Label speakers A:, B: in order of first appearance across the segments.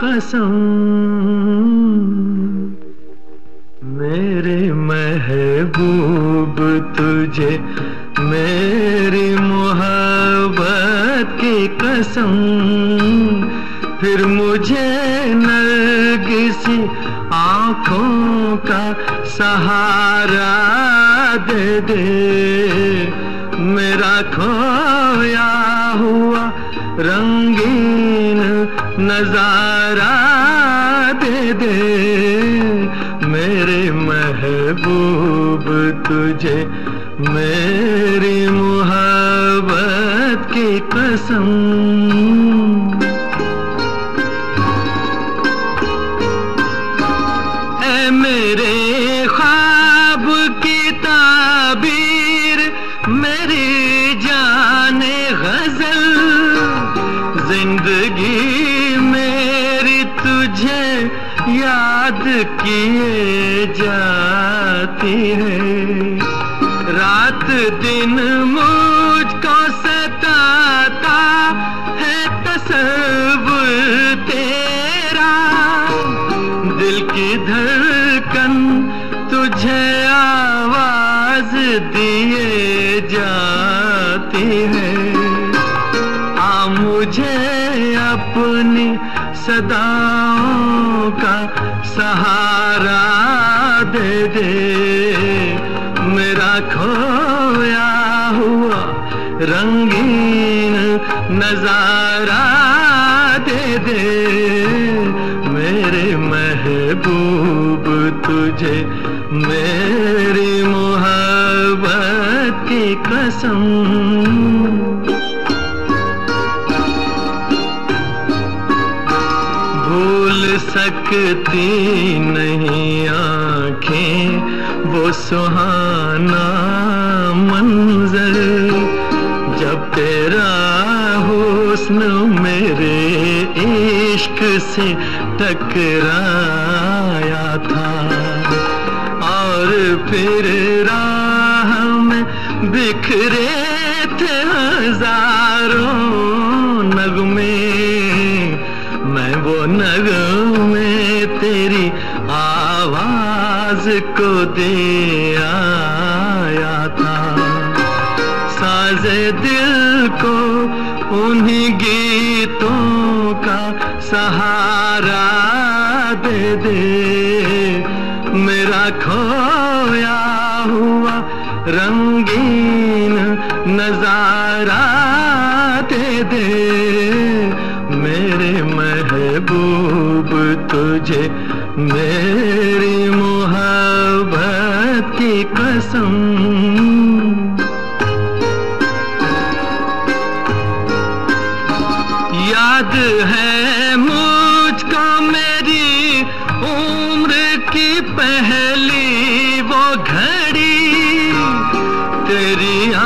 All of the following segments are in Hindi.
A: कसम गज़ल ज़िंदगी मेरी तुझे याद किए जाती है। रात दिन दे। मेरा खोया हुआ रंगीन नज़ारा दे दे। मेरे महबूब तुझे, मेरी मोहब्बत की कसम। भूल सकती हुस्न मेरे इश्क से टकराया। दे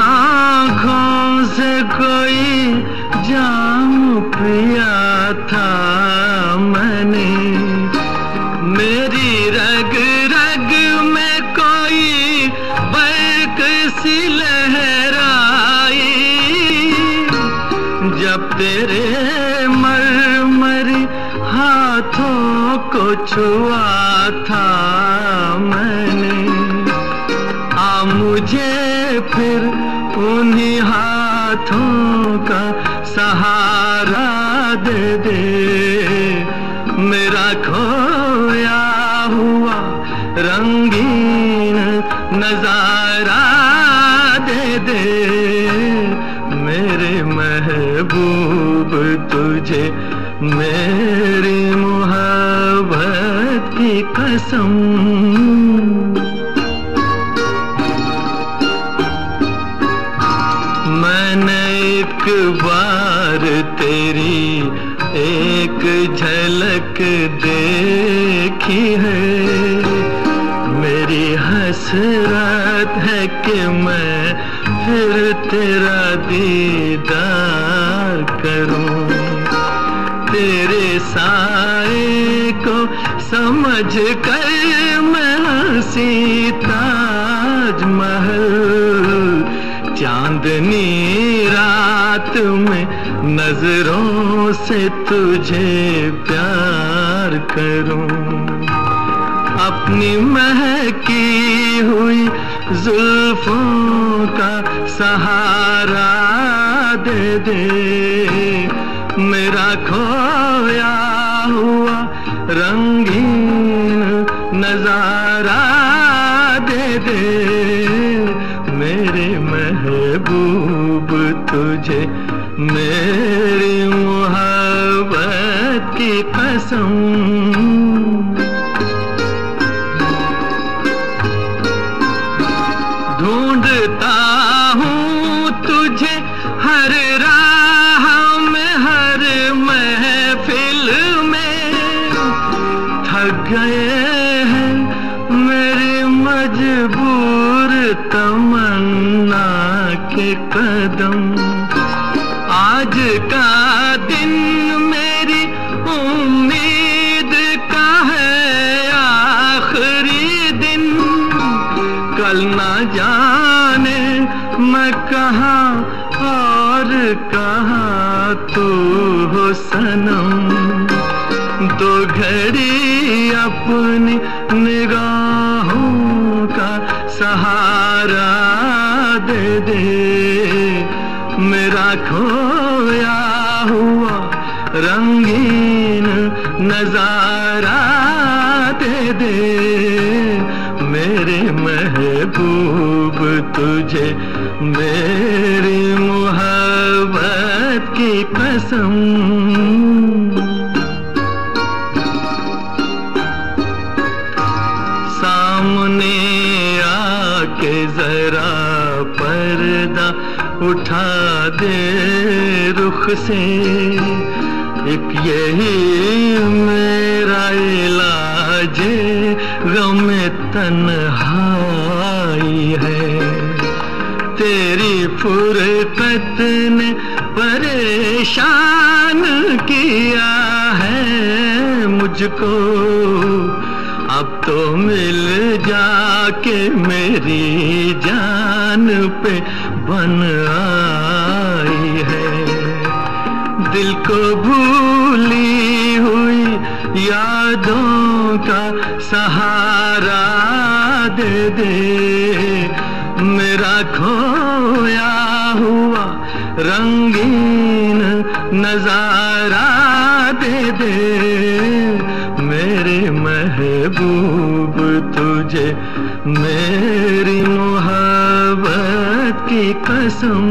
A: आँखों से कोई जाम पिया था मैंने। मेरी रग रग में कोई बैक सी लहराई। जब तेरे मर मरमरी हाथों को छुआ नज़ारा मैं फिर तेरा दीदार करूँ। तेरे साए को समझ कर मैं हँसी ताजमहल। चांदनी रात में नज़रों से तुझे प्यार करूँ। अपनी महकी हुई जुल्फों का सहारा दे दे। मेरा खोया हुआ रंगीन नज़ारा। तमन्ना के कदम। आज का से एक यही मेरा इलाज गम तन्हाई है। तेरी फुरकत ने परेशान किया है मुझको। अब तो मिल जाके मेरी यादों का सहारा दे दे। मेरा खोया हुआ रंगीन नज़ारा दे दे। मेरे महबूब, तुझे मेरी मोहब्बत की कसम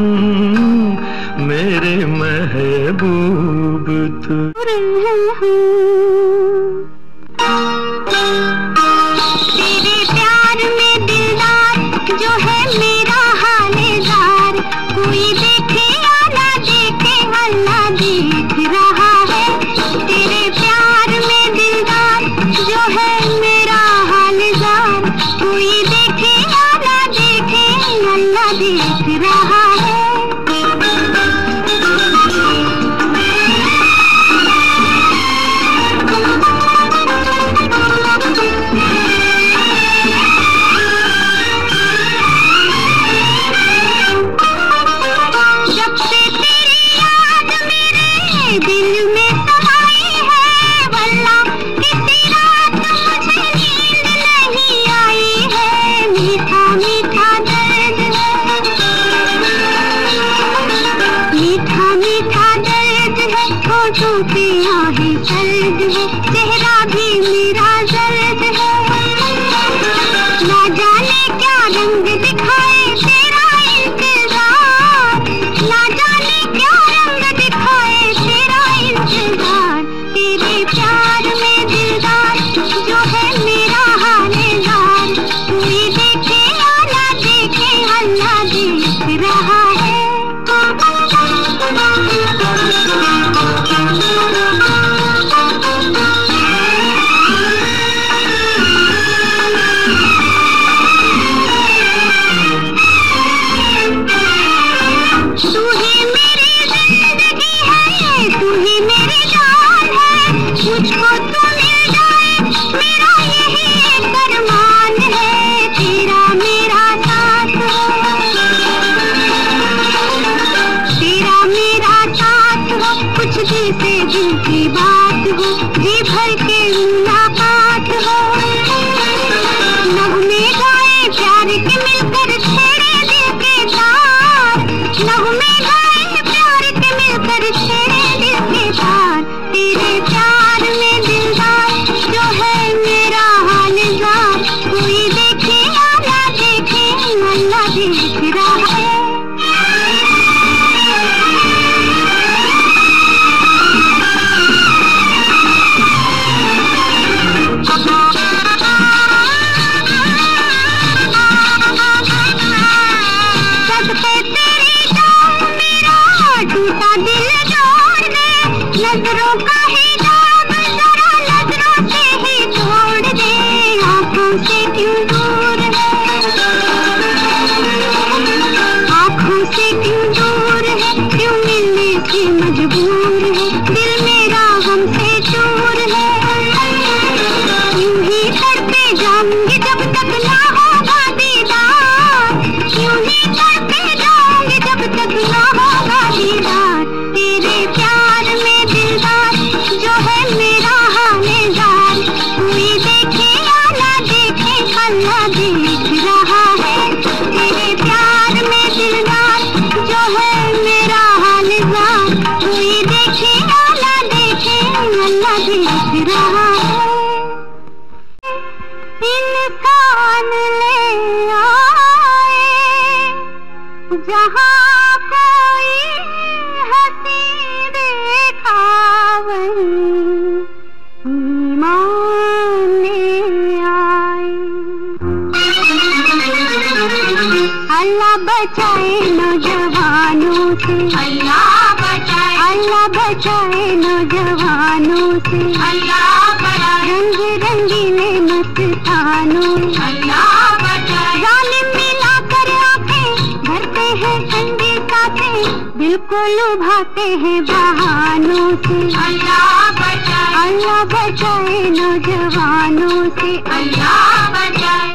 B: भाते हैं
C: बहानों से।
B: अल्लाह बचाए।
C: अल्लाह बचाए नौजवानों से।
B: अल्लाह बचाए।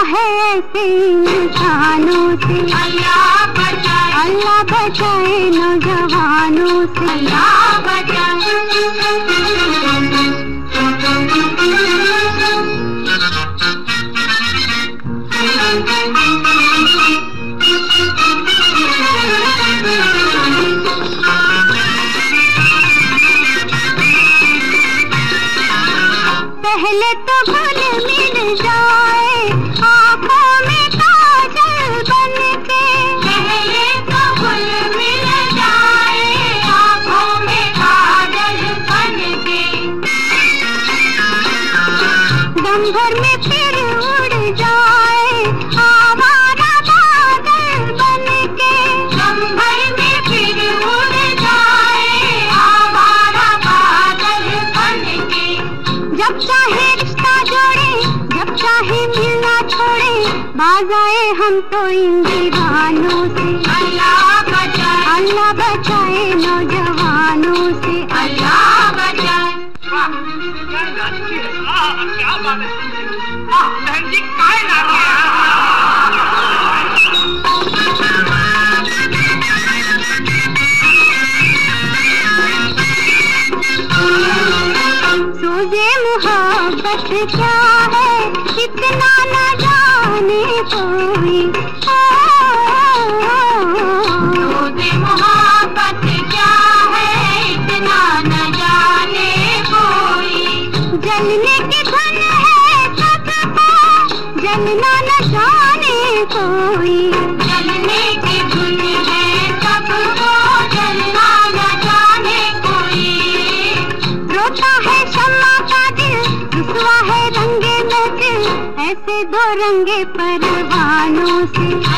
C: है ऐसे से।
B: अल्लाह बचाए।
C: अल्लाह बचाए नौजवानों से।
B: अल्लाह बचाए।
C: 飘 परवानों से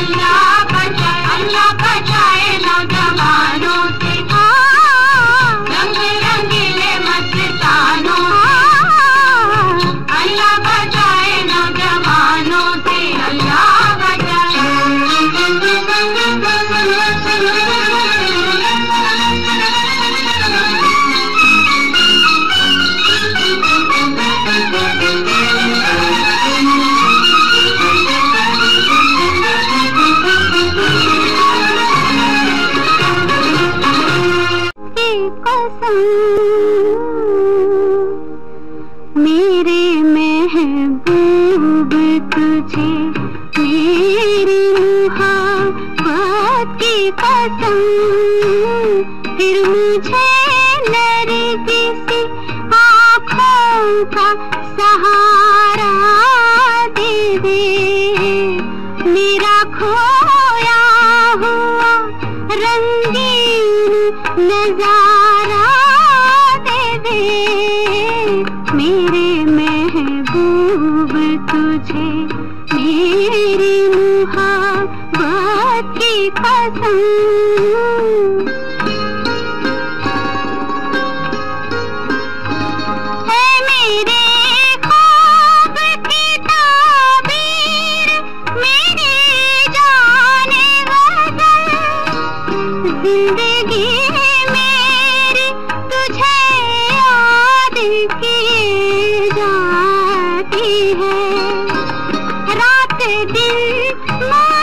B: दिल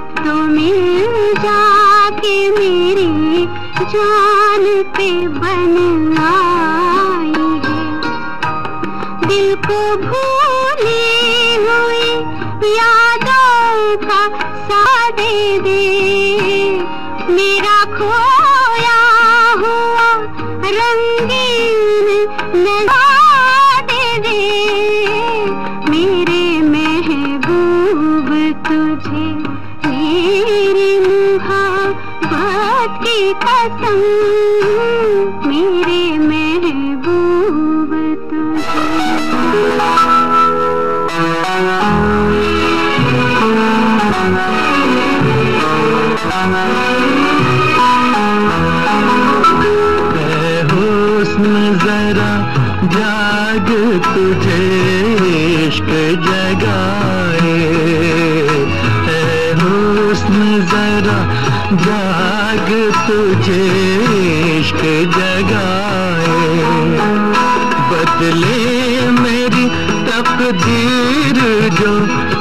B: अब तो मिल जाके मेरी जान पे बन आई है। दिल को
A: भू जाग तुझे इश्क जगाए। बदले मेरी तकदीर जो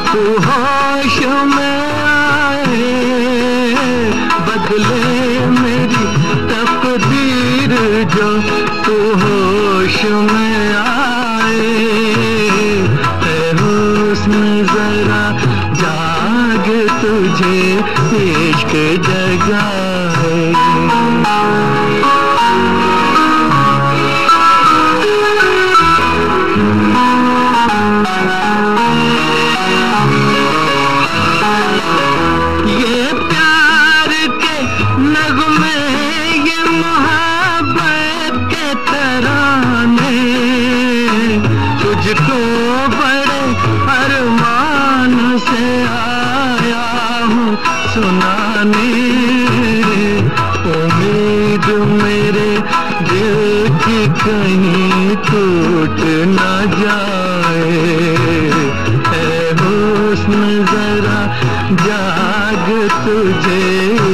A: तू होश में आए। बदले मेरी तकदीर जो तू होश में तुझे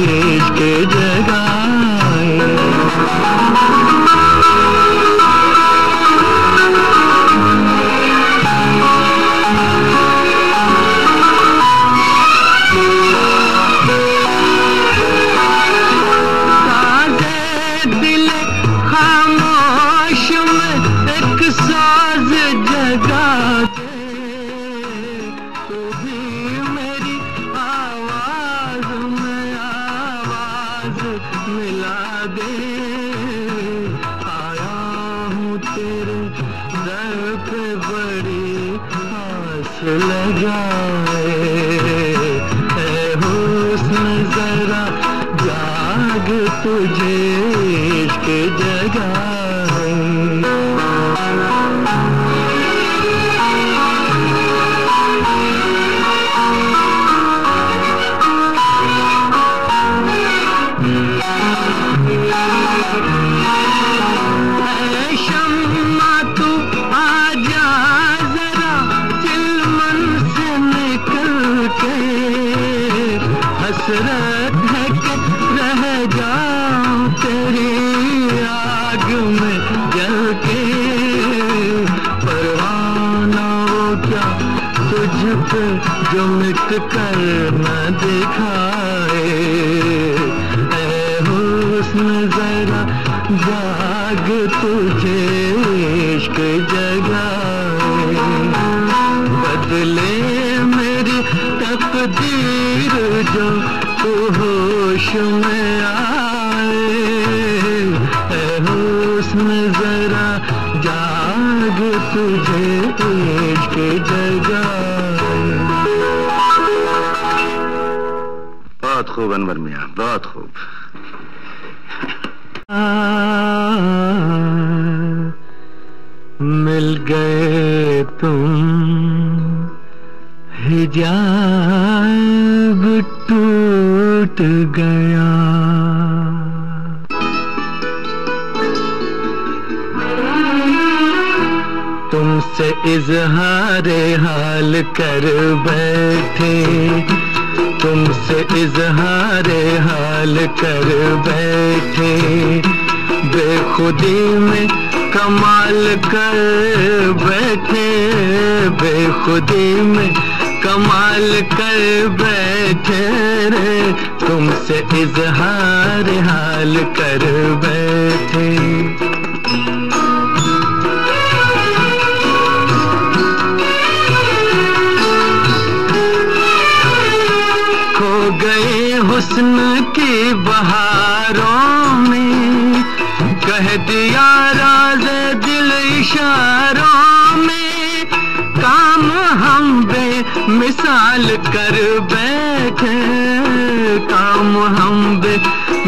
A: जो
D: खूब, अनवर मियाँ। बहुत खूब।
A: मिल गए तुम हिजाब टूट गया। तुमसे इजहार हाल कर बैठे। कर बैठे, बेखुदी में कमाल कर बैठे, बेखुदी में कमाल कर बैठे रे, तुमसे इजहार हाल कर बैठे।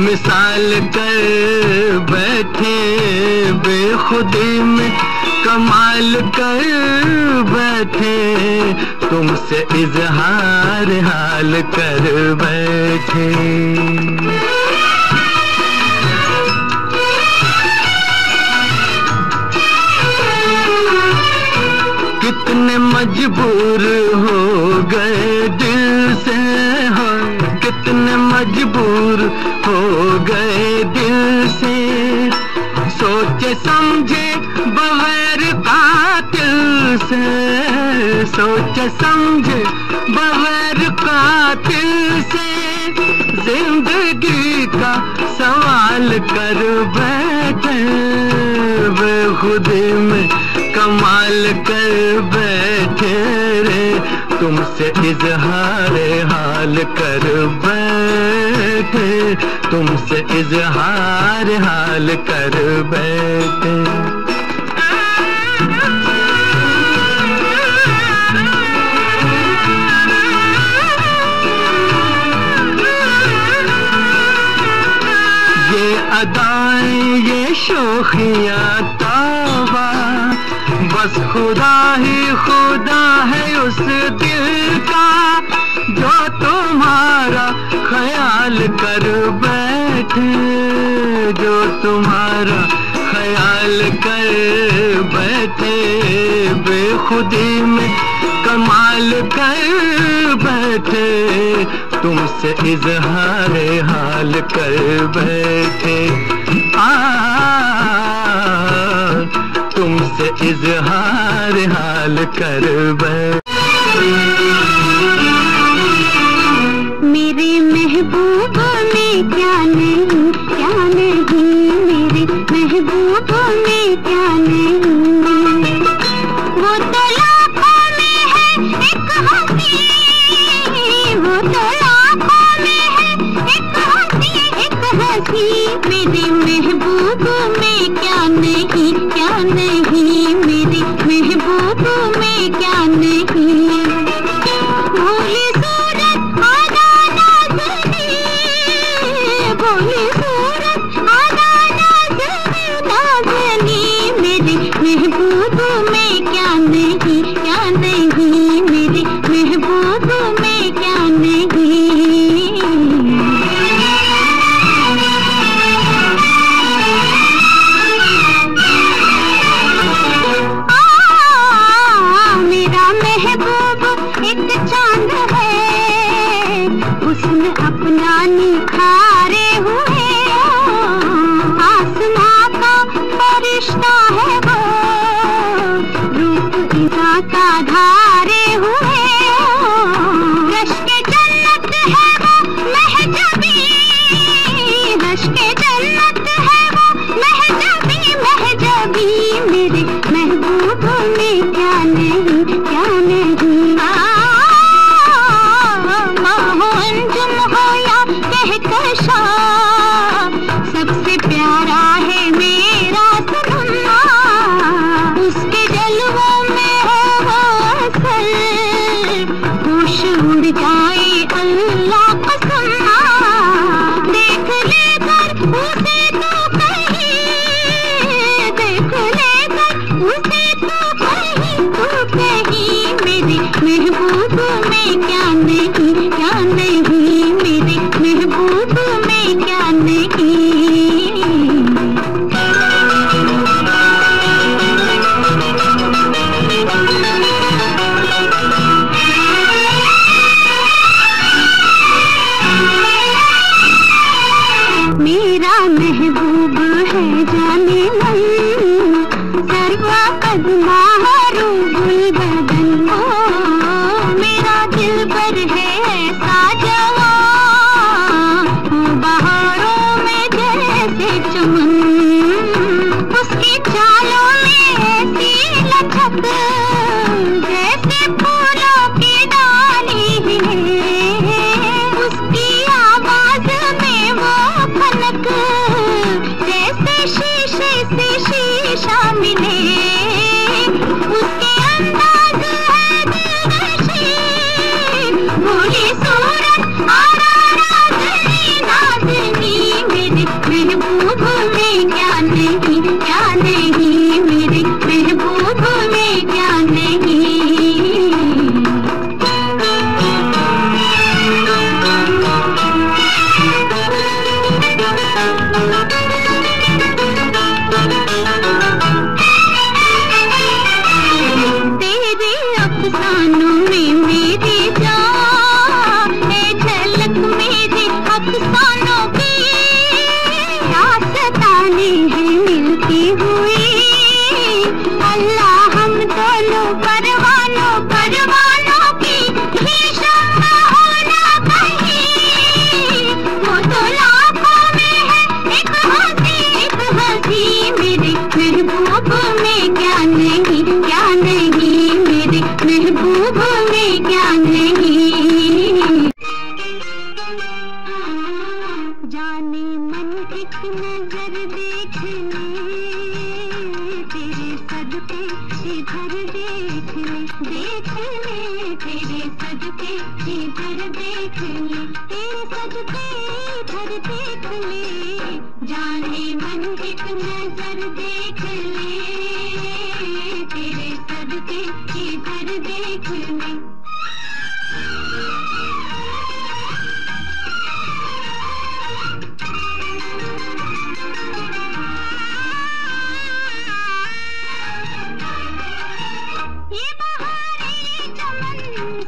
A: मिसाल कर बैठे बेखुदी में, कमाल कर बैठे, तुमसे इजहार हाल कर बैठे। कितने मजबूर मजबूर हो गए दिल से। सोचे, समझे, बगैर कातिल से। सोचे, समझे, बगैर कातिल से। ज़िंदगी का सवाल कर बैठे बेखुदी में कमाल कर बैठे। से इजहार हाल कर बैठे। तुमसे इजहार हाल कर बैठे। ये अदाएँ ये शोखियाँ खुदा ही खुदा है उस दिल का, जो तुम्हारा ख्याल कर बैठे, जो तुम्हारा ख्याल कर बैठे, बेखुदी में कमाल कर बैठे, तुमसे इजहार हाल कर बैठे। आ से इजहार हाल कर
B: मेरे महबूबा में क्या नहीं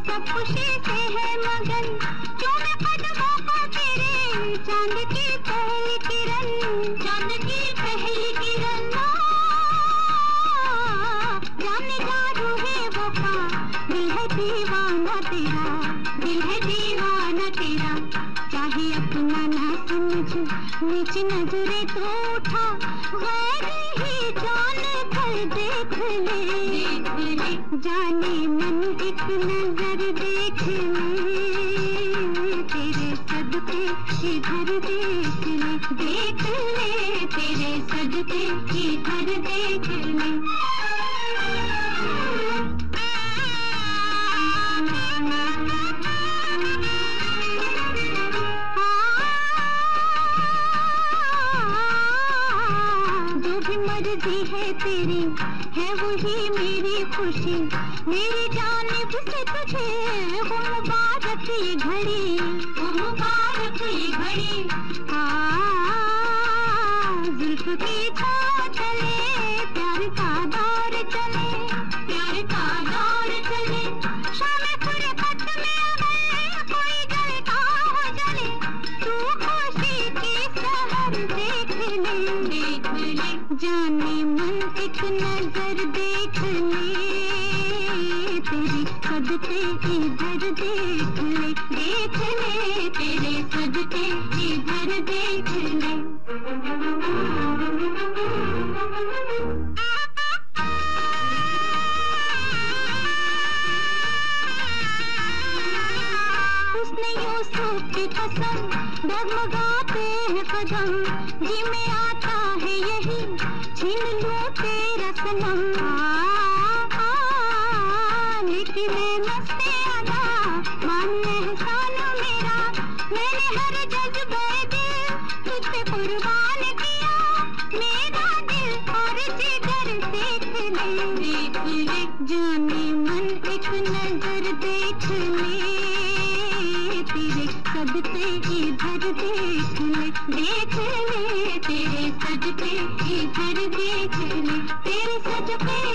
B: तो खुशी से है मगन। पे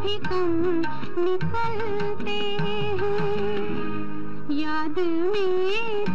B: भी कम निकलते हैं। याद में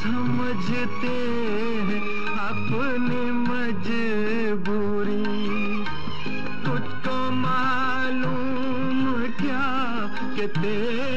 B: समझते हैं
A: अपनी मजबूरी। खुद को
B: मालूम क्या कि तेरे